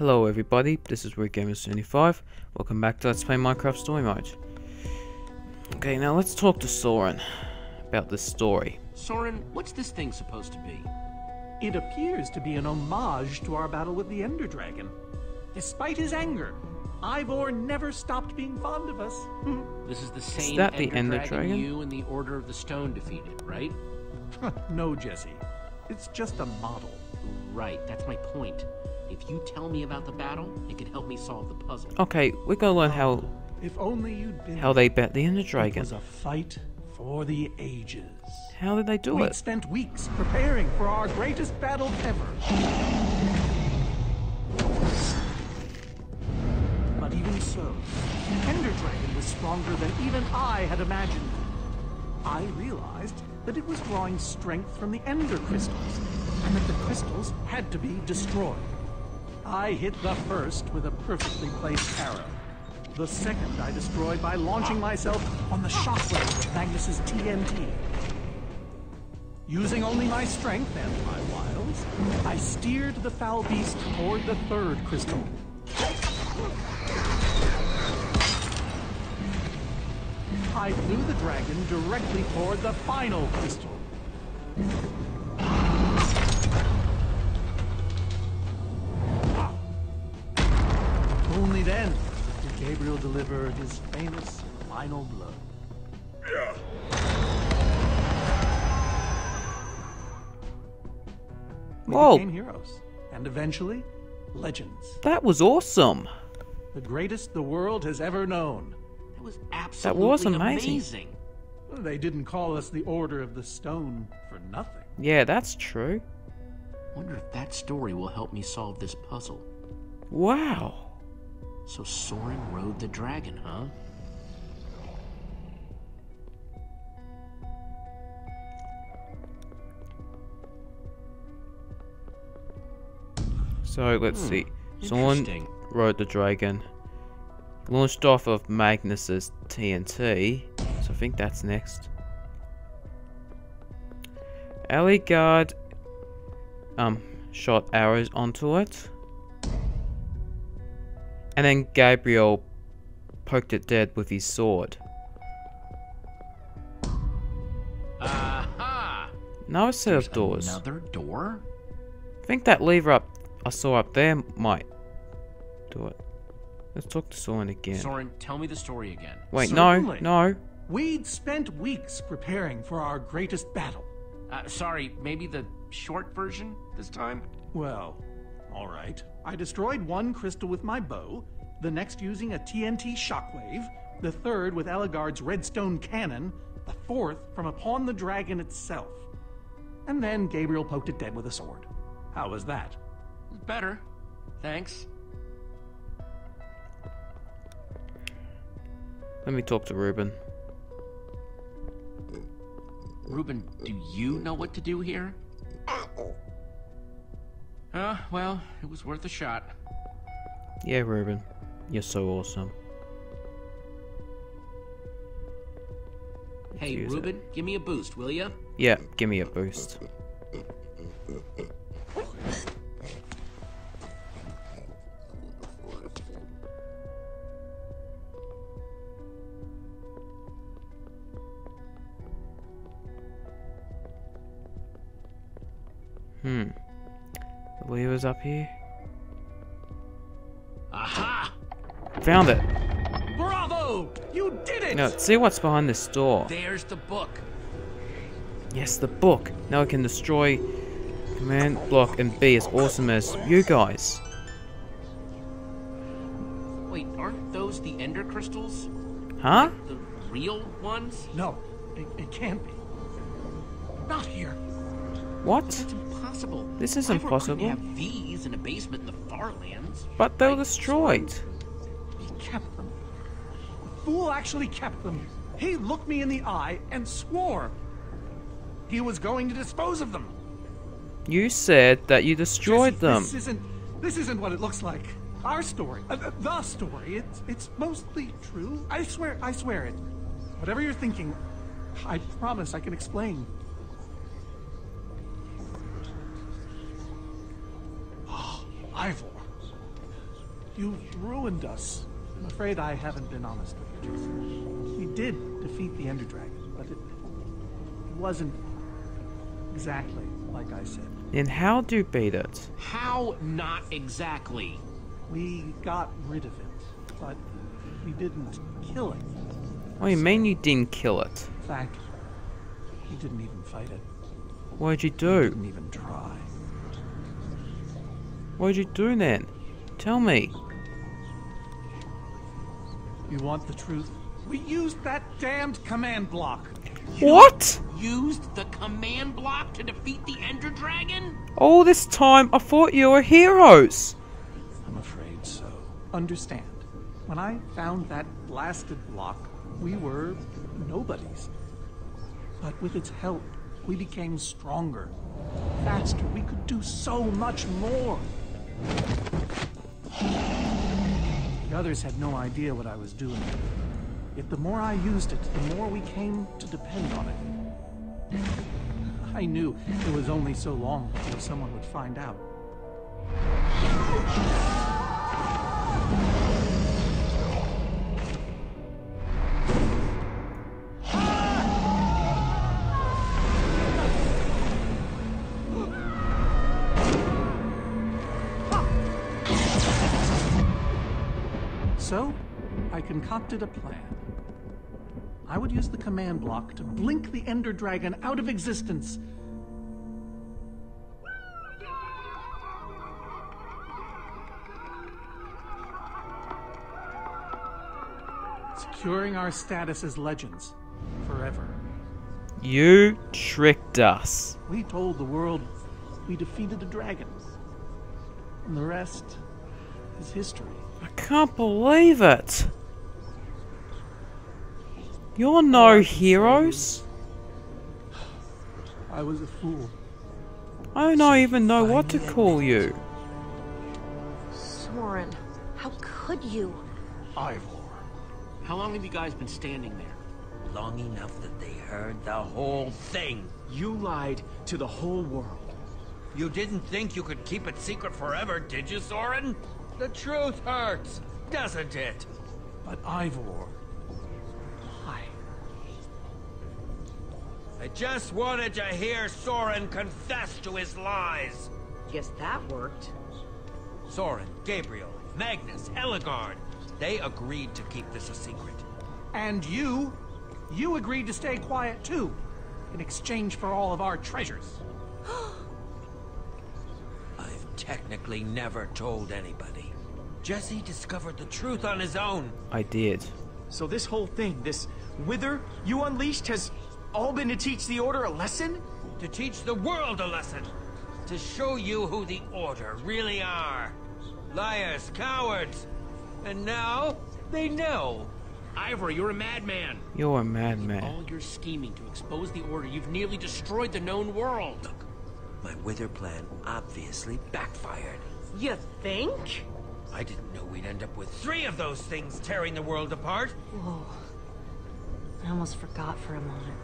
Hello everybody, this is Redgamer75. Welcome back to Let's Play Minecraft Story Mode. Okay, now let's talk to Soren about this story. Soren, what's this thing supposed to be? It appears to be an homage to our battle with the Ender Dragon. Despite his anger, Ivor never stopped being fond of us. This is the same is that the Ender, Ender dragon, Dragon? you and the Order of the Stone defeated, right? no, Jesse. It's just a model. Right, that's my point. If you tell me about the battle, it could help me solve the puzzle. Okay, we're gonna learn how If only you'd been. how they bet the Ender It Dragon. was a fight for the ages. How did they do We'd it? We spent weeks preparing for our greatest battle ever. But even so, the Ender Dragon was stronger than even I had imagined. I realized that it was drawing strength from the Ender crystals, and that the crystals had to be destroyed. I hit the first with a perfectly placed arrow. The second I destroyed by launching myself on the shockwave of Magnus's TNT. Using only my strength and my wiles, I steered the foul beast toward the third crystal. I flew the dragon directly toward the final crystal. Gabriel deliver his famous final blow. We Whoa. became heroes, and eventually, legends. That was awesome! The greatest the world has ever known. That was absolutely that was amazing. amazing. They didn't call us the Order of the Stone for nothing. Yeah, that's true. Wonder if that story will help me solve this puzzle. Wow. So Soren rode the dragon, huh? So let's Hmm, see. Someone rode the dragon. Launched off of Magnus's TNT. So I think that's next. Ellegaard um shot arrows onto it. And then Gabriel poked it dead with his sword. Aha! No set There's of doors. Another door? I think that lever up I saw up there might do it. Let's talk to Soren again. Soren, tell me the story again. Wait, no, no. We'd spent weeks preparing for our greatest battle. Uh, sorry, maybe the short version this time? Well, all right. I destroyed one crystal with my bow, the next using a TNT shockwave, the third with Ellegaard's redstone cannon, the fourth from upon the dragon itself. And then Gabriel poked it dead with a sword. How was that? Better. Thanks. Let me talk to Ruben. Ruben, do you know what to do here? Uh, well, it was worth a shot. Yeah, Ruben. You're so awesome. Hey, it. Ruben, give me a boost, will ya? Yeah, give me a boost. The up here. Aha! Found it! Bravo! You did it! Now, see what's behind this door. There's the book. Yes, the book. Now I can destroy command block and be as awesome as you guys. Wait, aren't those the ender crystals? Huh? The real ones? No, it, it can't be. Not here. What? That's impossible. This isn't Ivor possible. have these in a basement in the Farlands. But they were destroyed. He kept them. The fool actually kept them. He looked me in the eye and swore he was going to dispose of them. You said that you destroyed Jesse, them. This isn't. This isn't what it looks like. Our story, uh, the story. It's it's mostly true. I swear. I swear it. Whatever you're thinking, I promise I can explain. You've ruined us. I'm afraid I haven't been honest with you, Jesse. We did defeat the Ender Dragon, but it, it wasn't exactly like I said. Then how do you beat it? How not exactly? We got rid of it, but we didn't kill it. What do you mean you didn't kill it? In fact, we didn't even fight it. What did you We do? didn't even try. What did you do then? Tell me. You want the truth? We used that damned command block. What? Used the command block to defeat the Ender Dragon? All this time I thought you were heroes. I'm afraid so. Understand, when I found that blasted block, we were nobodies. But with its help, we became stronger, faster. We could do so much more. The others had no idea what I was doing. Yet the more I used it, the more we came to depend on it. I knew it was only so long before someone would find out. Concocted a plan. I would use the command block to blink the Ender Dragon out of existence. Securing our status as legends forever. You tricked us. We told the world we defeated the dragon. And the rest is history. I can't believe it. You're no heroes. I was a fool. I don't even know what to call you. Soren, how could you? Ivor. How long have you guys been standing there? Long enough that they heard the whole thing. You lied to the whole world. You didn't think you could keep it secret forever, did you, Soren? The truth hurts, doesn't it? But Ivor. I just wanted to hear Soren confess to his lies. Guess that worked. Soren, Gabriel, Magnus, Ellegaard, they agreed to keep this a secret. And you? You agreed to stay quiet too, in exchange for all of our treasures. I've technically never told anybody. Jesse discovered the truth on his own. I did. So this whole thing, this wither you unleashed, has all been to teach the Order a lesson? To teach the world a lesson. To show you who the Order really are. Liars, cowards. And now, they know. Ivor, you're a madman. You're a madman. All your scheming to expose the Order, you've nearly destroyed the known world. Look, my wither plan obviously backfired. You think? I didn't know we'd end up with three of those things tearing the world apart. Whoa. I almost forgot for a moment.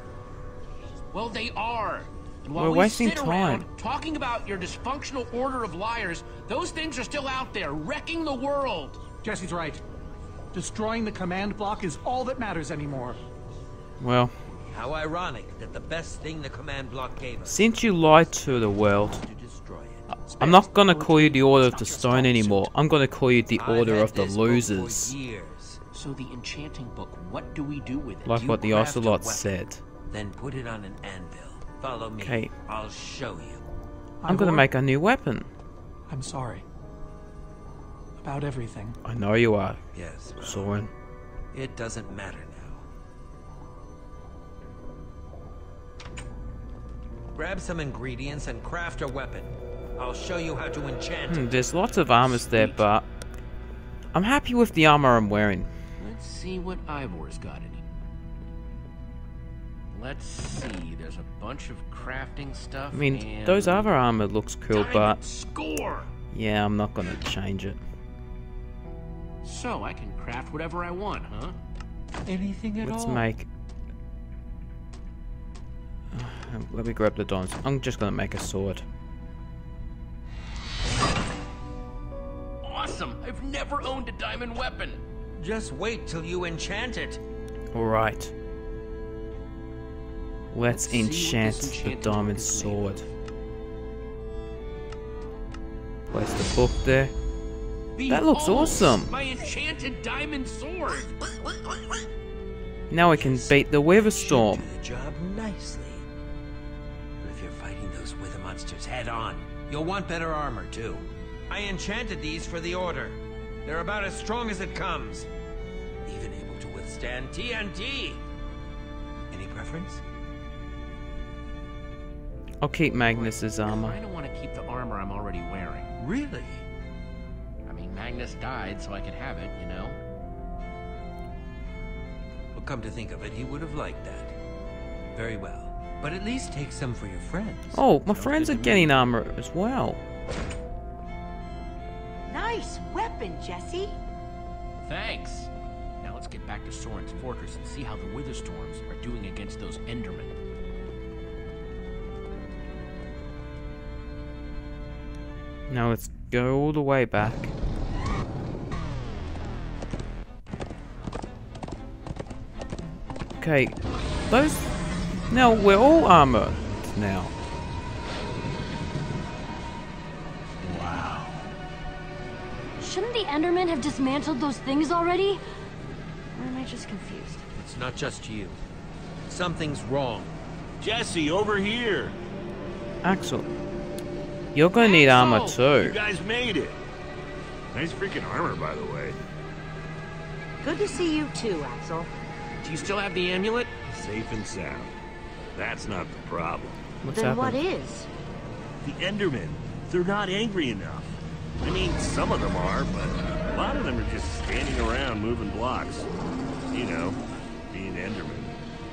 Well, they are. And while We're we wasting sit around time. talking about your dysfunctional order of liars, those things are still out there, wrecking the world. Jesse's right. Destroying the command block is all that matters anymore. Well, How ironic that the best thing the command block gave us since you lied to the world, to. I'm not gonna call you the Order of the Stone anymore. I'm gonna call you the Order of the this book for Losers. years. So the enchanting book, what do we do with it? Like what the Ocelot said. Then put it on an anvil. Follow me. me. 'Kay. I'll show you. I'm gonna make a new weapon. I'm sorry. About everything. I know you are, Yes, well, Soren. it doesn't matter now. Grab some ingredients and craft a weapon. I'll show you how to enchant Hmm, it. there's lots of armors there, but I'm happy with the armor I'm wearing. Let's see what Ivor's got in it. Let's see, there's a bunch of crafting stuff. I mean, and those other armor looks cool, but score. yeah, I'm not gonna change it. So I can craft whatever I want, huh? Anything at Let's all? make. Let me grab the diamonds. I'm just gonna make a sword. awesome! I've never owned a diamond weapon. Just wait till you enchant it. Alright. Let's enchant the diamond sword. Place the book there. That looks awesome. My enchanted diamond sword. Now we can beat the Should Storm. the job nicely. But if you're fighting those wither monsters head on, you'll want better armor too. I enchanted these for the Order. They're about as strong as it comes. Even able to withstand TNT. Any preference? I'll keep Magnus's armor. I armor. kind of want to keep the armor I'm already wearing. Really? I mean, Magnus died, so I could have it, you know? Well, come to think of it, he would have liked that. Very well. But at least take some for your friends. Oh, my Sounds friends are to me. getting armor as well. Nice weapon, Jesse. Thanks. Now let's get back to Soren's fortress and see how the Witherstorms are doing against those Endermen. Now let's go all the way back. Okay, those... Now we're all armored now. Wow. Shouldn't the Endermen have dismantled those things already? Or am I just confused? It's not just you. Something's wrong. Jesse, over here. Axel, you're gonna need armor Axel! You too. guys made it. Nice freaking armor, by the way. Good to see you too, Axel. Do you still have the amulet? Safe and sound. That's not the problem. What's then what happened? is? The Endermen, they're not angry enough. I mean, some of them are, but a lot of them are just standing around moving blocks. You know, being Endermen.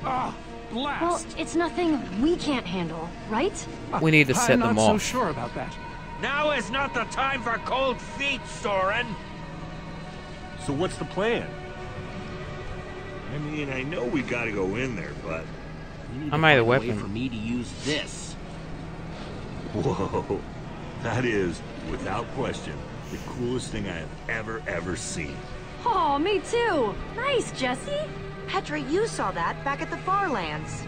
Ah, Well, it's nothing we can't handle, right? Ah, we need to set I'm them not so sure about that. Now is not the time for cold feet, Soren! So what's the plan? I mean, I know we gotta go in there, but... I to made a find way weapon. for me to use this. Whoa. That is, without question, the coolest thing I have ever, ever seen. Oh, me too. Nice, Jesse. Petra, you saw that back at the Farlands.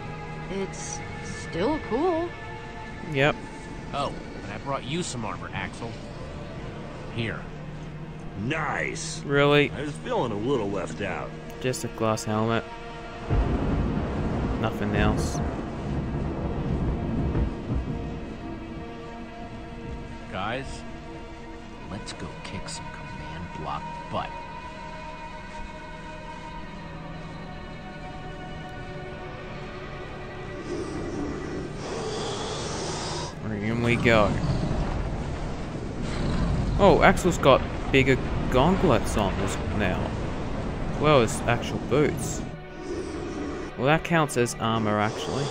It's still cool. Yep. Oh, and I brought you some armor, Axel. Here. Nice! Really? I was feeling a little left out. Just a glass helmet. Nothing else. Guys, let's go kick some command block butt. In we go. Oh, Axel's got bigger gauntlets on as now. As well as actual boots. Well, that counts as armor, actually.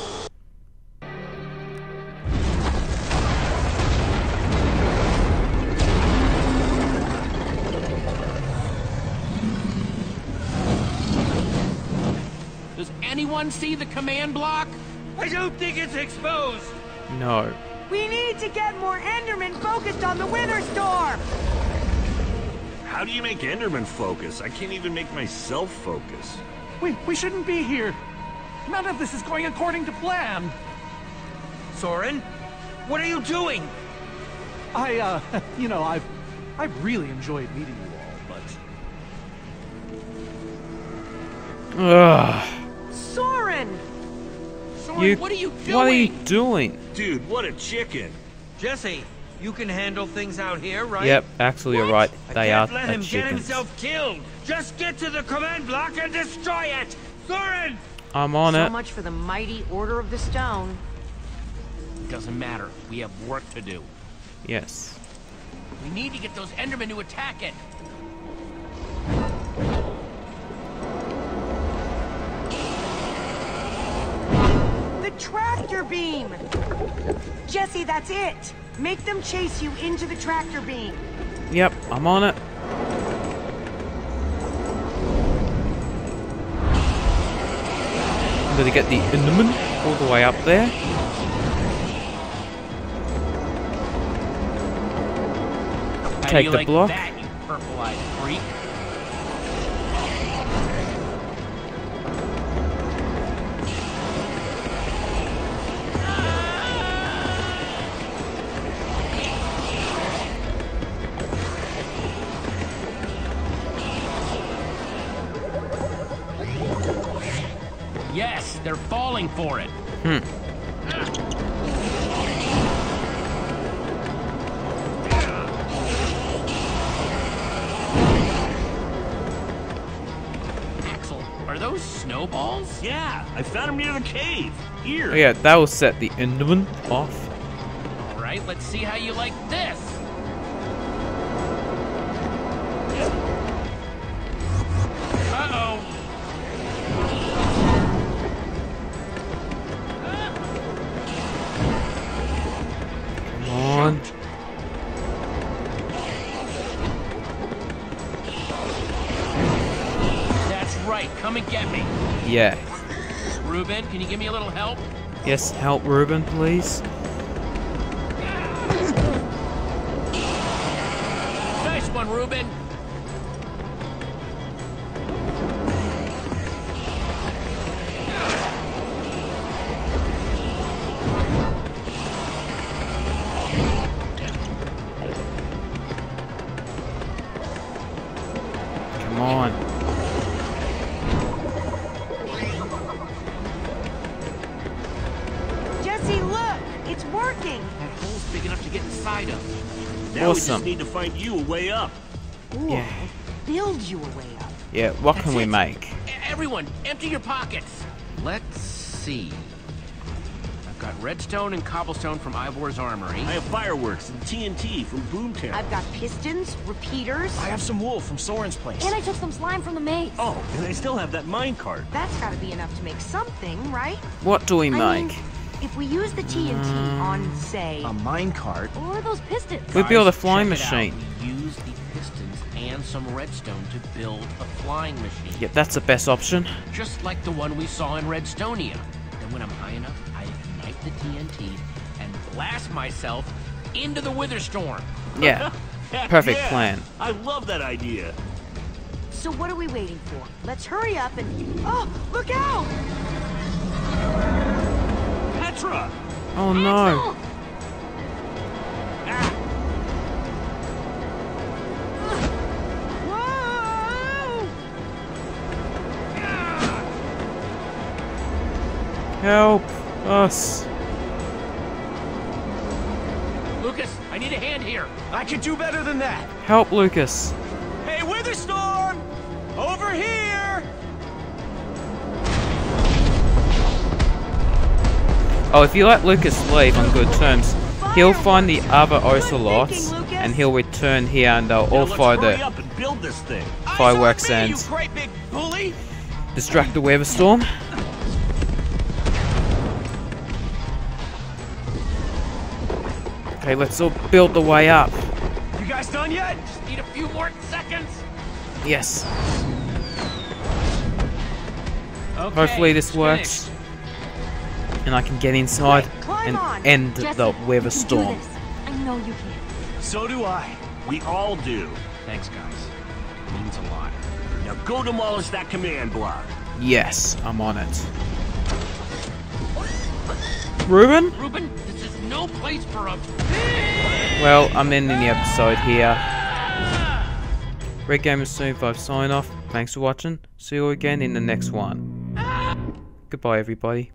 Does anyone see the command block? I don't think it's exposed! No. We need to get more Endermen focused on the Wither Storm! How do you make Enderman focus? I can't even make myself focus. We, we shouldn't be here. None of this is going according to plan. Soren? What are you doing? I, uh, you know, I've, I've really enjoyed meeting you all, but Ugh. Soren! Soren, You, what are you doing? What are you doing? Dude, what a chicken! Jesse, you can handle things out here, right? Yep, Axel, you're right. They are can't let are him get chickens. himself killed! Just get to the command block and destroy it! Soren! I'm on so it. much for the mighty Order of the Stone. Doesn't matter. We have work to do. Yes. We need to get those Endermen to attack it. Tractor beam! Jesse, that's it! Make them chase you into the tractor beam. Yep, I'm on it. I'm gonna get the Enderman all the way up there. How Take the like block. that, for it. Hmm. Axel, are those snowballs? Yeah, I found them near the cave. Here. Oh, yeah, that will set the Enderman off. All right, let's see how you like this. Yes, help Ruben, please. Nice one, Ruben. Find you a way up. Ooh, Yeah. build you a way up. Yeah, what can we it. make? Everyone, empty your pockets. Let's see. I've got redstone and cobblestone from Ivor's armory. I have fireworks and TNT from Boomtown. I've got pistons, repeaters. I have some wool from Soren's place. And I took some slime from the maze. Oh, and I still have that mine cart. That's gotta be enough to make something, right? What do we I make? mean, if we use the TNT mm. on, say, A minecart. or those pistons. We build a flying check it out. machine. We use the pistons and some redstone to build a flying machine. Yep, that's the best option. Just like the one we saw in Redstonia. Then when I'm high enough, I ignite the TNT and blast myself into the Witherstorm. Yeah. Perfect yeah. plan. I love that idea. So what are we waiting for? Let's hurry up and... Oh, look out! Petra! Oh no. Ah, Help us. Lucas, I need a hand here. I could do better than that. Help Lucas. Hey, Witherstorm! Over here! Oh, if you let Lucas leave on good terms, he'll find the other Ocelots and he'll return here and they'll all let's fire the up and build this thing. fireworks Eyes and You great big bully! distract the Wither Storm. Okay, let's all build the way up. You guys done yet? Just need a few more seconds. Yes. Okay, Hopefully this it's works. Finished. And I can get inside Right, and on. end Jesse, the Wither Storm. I know you can. So do I. We all do. Thanks, guys. It means a lot. Now go demolish that command block. Yes, I'm on it. Ruben? Ruben, this is no place for a. Well, I'm ending the episode here. Red Gamer Soon 5 sign off. Thanks for watching. See you again in the next one. Goodbye, everybody.